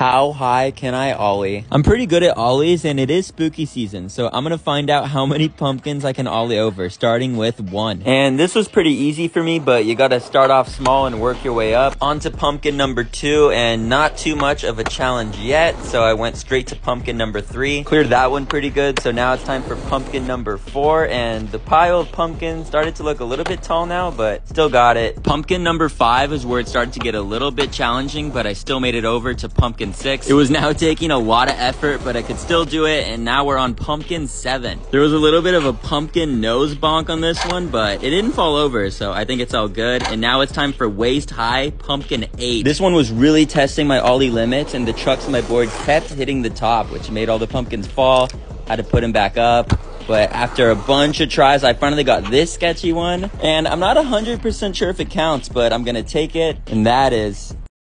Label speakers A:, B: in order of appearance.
A: How high can I ollie? I'm pretty good at ollies and it is spooky season, so I'm gonna find out how many pumpkins I can ollie over, starting with one. And this was pretty easy for me, but you gotta start off small and work your way up. On to pumpkin number two, and not too much of a challenge yet, so I went straight to pumpkin number three. Cleared that one pretty good, so now it's time for pumpkin number four, and the pile of pumpkins started to look a little bit tall now, but still got it. Pumpkin number five is where it started to get a little bit challenging, but I still made it over to pumpkin six. It was now taking a lot of effort, but I could still do it, and now we're on pumpkin seven. There was a little bit of a pumpkin nose bonk on this one, but it didn't fall over, so I think it's all good. And now it's time for waist high pumpkin eight. This one was really testing my ollie limits, and the trucks on my board kept hitting the top, which made all the pumpkins fall. Had to put them back up. But after a bunch of tries, I finally got this sketchy one. And I'm not 100% sure if it counts, but I'm gonna take it. And that is